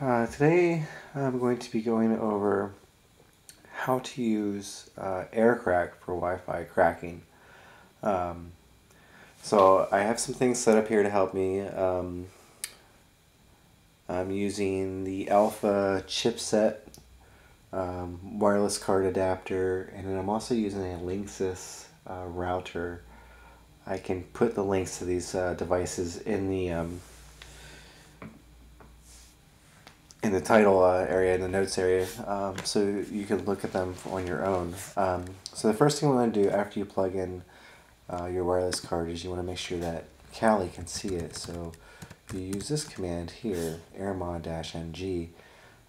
Uh, today I'm going to be going over how to use uh, AirCrack for Wi-Fi cracking. Um, so I have some things set up here to help me. Um, I'm using the Alpha chipset um, wireless card adapter and then I'm also using a Linksys uh, router. I can put the links to these uh, devices in the um, in the title uh, area, in the notes area, um, so you can look at them on your own. Um, so the first thing we want to do after you plug in uh, your wireless card is you want to make sure that Kali can see it. So you use this command here, airmon-ng,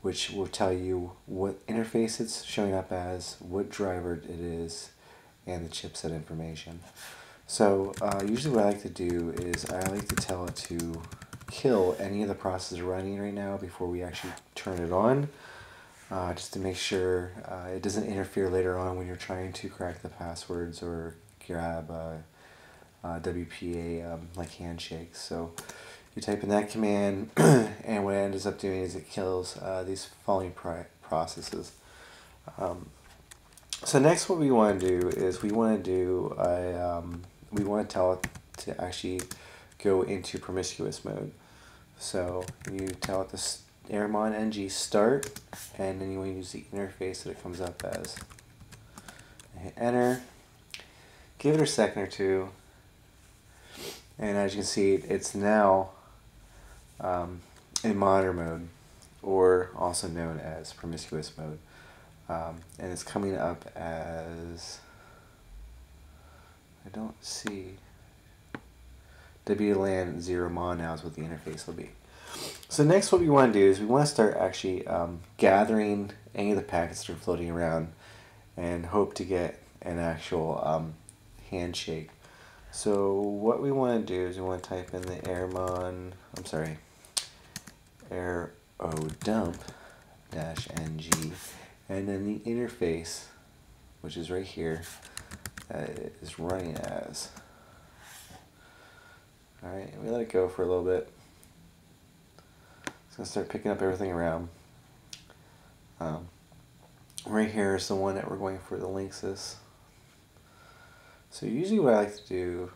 which will tell you what interface it's showing up as, what driver it is, and the chipset information. So uh, usually what I like to do is I like to tell it to kill any of the processes running right now before we actually turn it on. Uh, just to make sure uh, it doesn't interfere later on when you're trying to crack the passwords or grab WPA um, like handshakes. So you type in that command and what it ends up doing is it kills uh, these following processes. Um, so next what we want to do is we want to do a, um, we want to tell it to actually go into promiscuous mode. So you tell it the Airmon NG start, and then you to use the interface that it comes up as. Hit enter. Give it a second or two, and as you can see, it's now um, in monitor mode, or also known as promiscuous mode. Um, and it's coming up as I don't see WLAN 0 mon now is what the interface will be. So next what we want to do is we want to start actually um, gathering any of the packets that are floating around and hope to get an actual um, handshake. So what we want to do is we want to type in the airmon, I'm sorry, air o dump dash ng and then the interface which is right here is running as Alright, we let it go for a little bit. It's going to start picking up everything around. Um, right here is the one that we're going for the Linksys. So usually what I like to do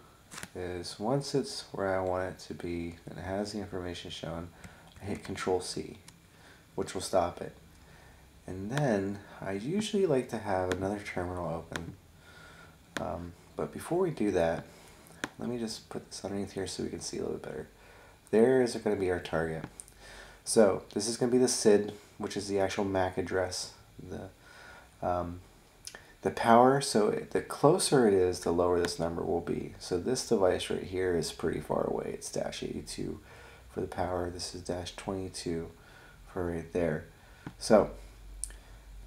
is once it's where I want it to be and it has the information shown, I hit Control C, which will stop it. And then I usually like to have another terminal open. Um, but before we do that, let me just put this underneath here so we can see a little bit better. There is going to be our target. So this is going to be the SID, which is the actual MAC address. The um, the power, so the closer it is, the lower this number will be. So this device right here is pretty far away. It's dash 82 for the power. This is dash 22 for right there. So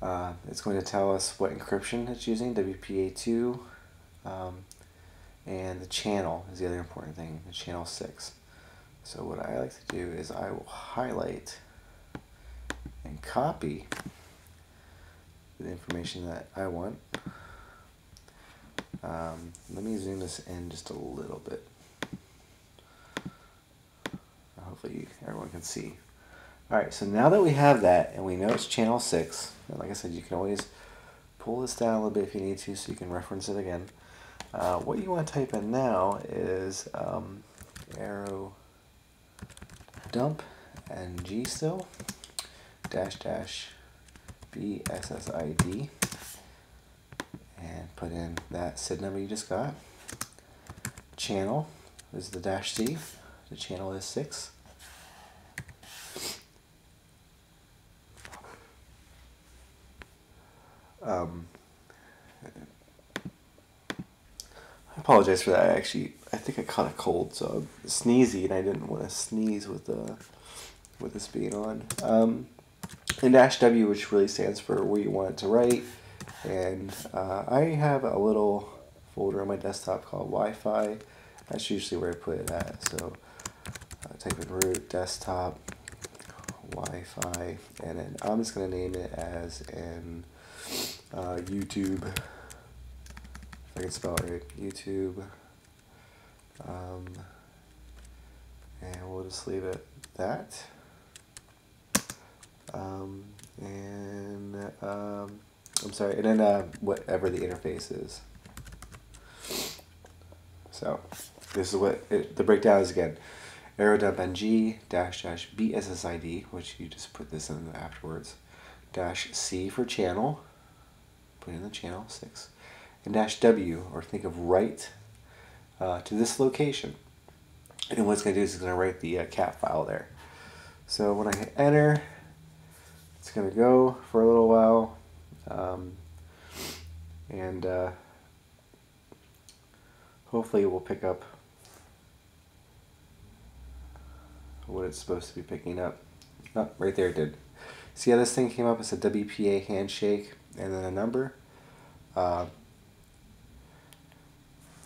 uh, it's going to tell us what encryption it's using, WPA2. Um, and the channel is the other important thing, the channel 6. So what I like to do is I will highlight and copy the information that I want. Um, let me zoom this in just a little bit. Hopefully everyone can see. Alright, so now that we have that and we know it's channel 6, and like I said, you can always pull this down a little bit if you need to so you can reference it again. Uh, what you want to type in now is um, arrow dump and G still dash dash BSSID and put in that SID number you just got. Channel is the dash C. The channel is 6. Um, apologize for that. I actually, I think I caught a cold, so I'm sneezy, and I didn't want to sneeze with the with this being on. Um, and dash W, which really stands for where you want it to write. And uh, I have a little folder on my desktop called Wi-Fi. That's usually where I put it at. So uh, type in root desktop Wi-Fi, and then I'm just gonna name it as an uh, YouTube I can spell it right, YouTube. Um, and we'll just leave it that. Um, and um, I'm sorry, and then uh, whatever the interface is. So this is what it, the breakdown is again. Arrow ng dash dash bssid, which you just put this in afterwards, dash c for channel, put in the channel six, and dash w or think of write uh, to this location. And what it's going to do is it's going to write the uh, cat file there. So when I hit enter, it's going to go for a little while. Um, and uh, hopefully it will pick up what it's supposed to be picking up. Oh, right there it did. See how this thing came up? It's a WPA handshake and then a number. Uh,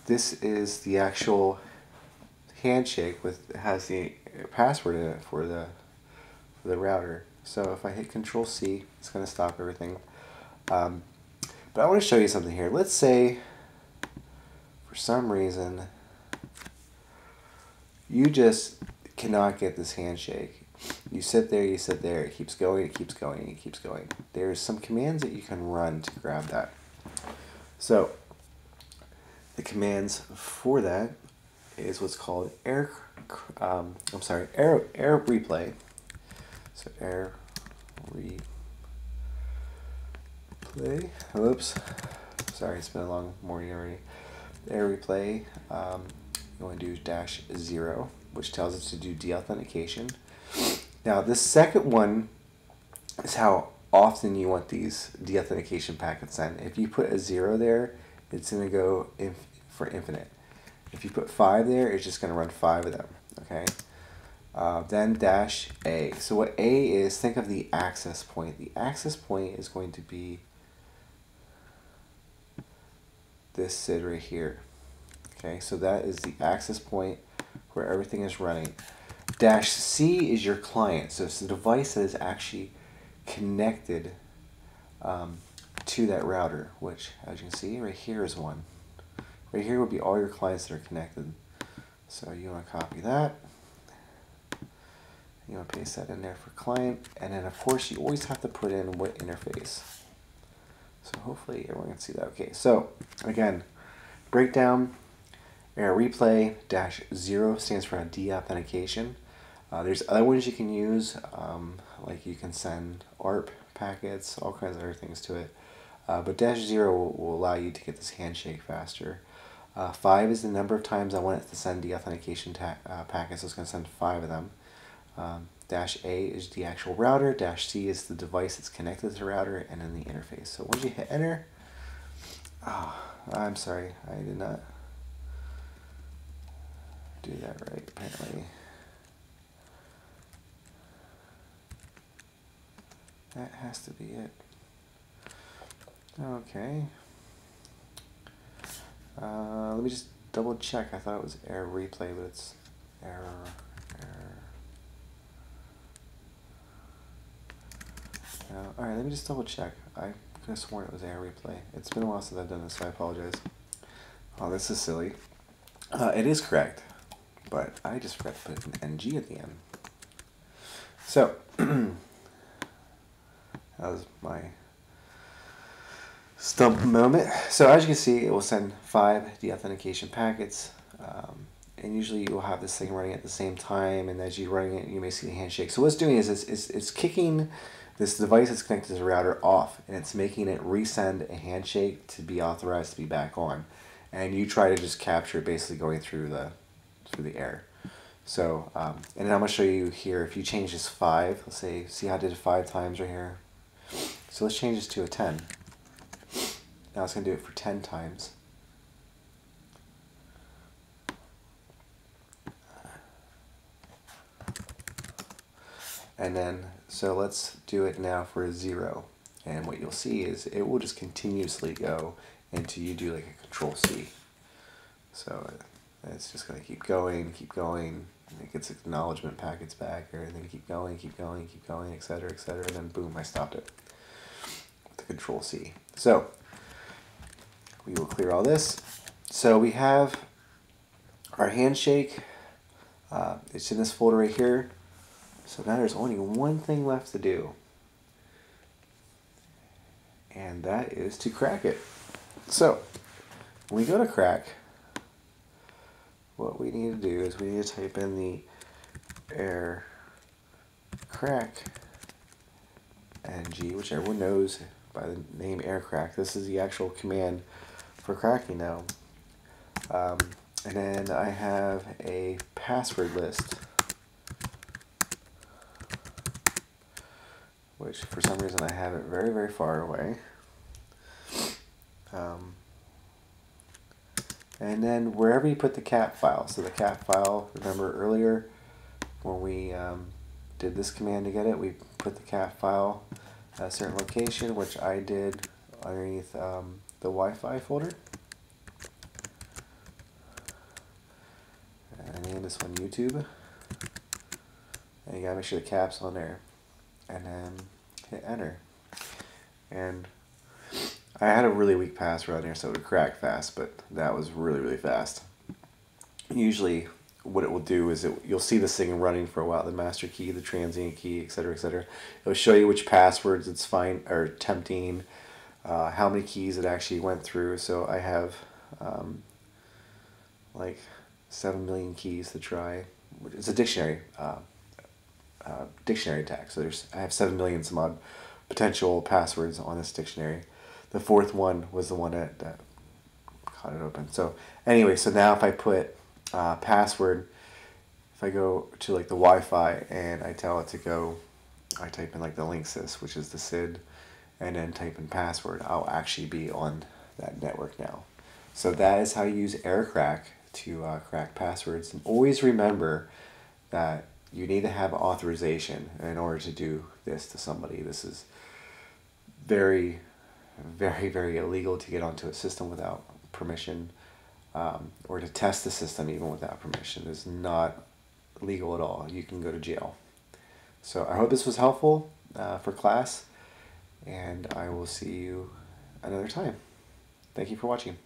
this is the actual handshake with has the password in it for the for the router. So if I hit Control C, it's going to stop everything. Um, but I want to show you something here. Let's say for some reason you just cannot get this handshake. You sit there, you sit there, it keeps going, it keeps going, it keeps going. There's some commands that you can run to grab that. So the commands for that is what's called air, um, I'm sorry, air, air replay. So air replay, whoops, sorry, it's been a long morning already. Air replay, um, you want to do dash zero, which tells us to do deauthentication. Now this second one is how often you want these deauthentication packets sent. If you put a zero there, it's going to go for infinite. If you put 5 there, it's just going to run 5 of them. Okay. Uh, then dash A. So what A is, think of the access point. The access point is going to be this SID right here. Okay, so that is the access point where everything is running. Dash C is your client. So it's the device that is actually connected um, to that router, which as you can see right here is one. Right here would be all your clients that are connected. So you want to copy that. You want to paste that in there for client. And then of course you always have to put in what interface. So hopefully everyone can see that. Okay, so again, breakdown, air replay dash zero stands for deauthentication. Uh, there's other ones you can use, um, like you can send ARP packets, all kinds of other things to it. Uh, but dash zero will, will, allow you to get this handshake faster. Uh, five is the number of times I want it to send deauthentication uh, packet, so it's going to send five of them. Um, dash A is the actual router, dash C is the device that's connected to the router, and then the interface. So once you hit enter, oh, I'm sorry, I did not do that right, apparently. That has to be it. Okay. Uh, let me just double check. I thought it was error replay, but it's error. Uh, Alright, let me just double check. I could have sworn it was error replay. It's been a while since I've done this, so I apologize. Oh, this is silly. Uh, it is correct, but I just forgot to put an NG at the end. So, that was my stump moment. So as you can see, it will send five deauthentication packets. Um, and usually you will have this thing running at the same time. And as you're running it, you may see the handshake. So what it's doing is it's, it's, it's kicking this device that's connected to the router off. And it's making it resend a handshake to be authorized to be back on. And you try to just capture it basically going through the, through the air. So, um, and then I'm to show you here, if you change this 5, let's say, see how I did it 5 times right here? So let's change this to a 10. Now it's going to do it for 10 times. And then, so let's do it now for a 0. And what you'll see is it will just continuously go until you do like a control C. So it's just going to keep going, keep going. It gets acknowledgement packets back, or then keep going, keep going, keep going, etc., etc. And then boom, I stopped it with the control C. So we will clear all this. So we have our handshake. Uh, it's in this folder right here. So now there's only one thing left to do. and that is to crack it. So, when we go to crack, what we need to do is we need to type in the air crack ng, which everyone knows by the name air crack. This is the actual command for cracking now. Um, and then I have a password list. Which for some reason I have it very, very far away. Um, and then wherever you put the cat file, so the cat file, remember earlier when we um, did this command to get it, we put the cat file at a certain location, which I did underneath um, the Wi-Fi folder. And named this one YouTube. And you gotta make sure the cap's on there. And then hit enter. And I had a really weak password on here, so it would crack fast, but that was really, really fast. Usually, what it will do is it, you'll see this thing running for a while, the master key, the transient key, etc., etc. It'll show you which passwords it's fine or tempting, uh, how many keys it actually went through. So I have um, like seven million keys to try. It's a dictionary, uh, uh, dictionary tag. So there's I have seven million some odd potential passwords on this dictionary. The fourth one was the one that, that caught it open. So anyway, so now if I put uh, password, if I go to like the Wi-Fi and I tell it to go, I type in like the Linksys, which is the SID, and then type in password, I'll actually be on that network now. So that is how you use AirCrack to uh, crack passwords. And always remember that you need to have authorization in order to do this to somebody. This is very very, very illegal to get onto a system without permission um, or to test the system even without permission is not legal at all. You can go to jail. So I hope this was helpful uh, for class, and I will see you another time. Thank you for watching.